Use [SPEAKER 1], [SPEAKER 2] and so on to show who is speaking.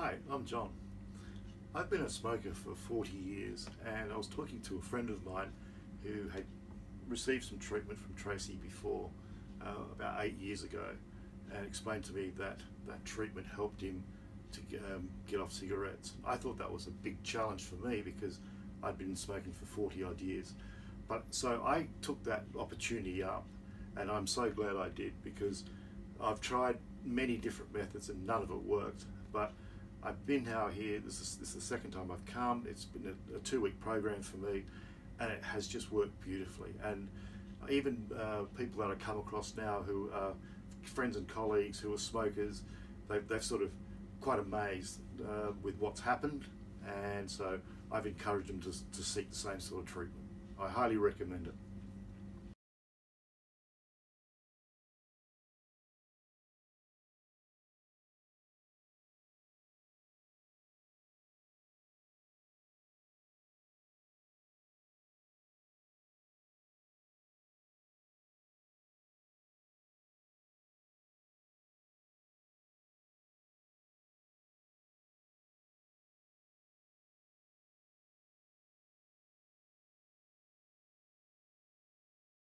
[SPEAKER 1] Hi, I'm John. I've been a smoker for 40 years and I was talking to a friend of mine who had received some treatment from Tracie before, uh, about eight years ago, and explained to me that that treatment helped him to um, get off cigarettes. I thought that was a big challenge for me because I'd been smoking for 40 odd years. But so I took that opportunity up and I'm so glad I did because I've tried many different methods and none of it worked. But I've been now here, this is, this is the second time I've come, it's been a, a two week program for me and it has just worked beautifully. And even uh, people that I come across now who are friends and colleagues who are smokers, they've, they've sort of quite amazed uh, with what's happened and so I've encouraged them to, to seek the same sort of treatment. I highly recommend it.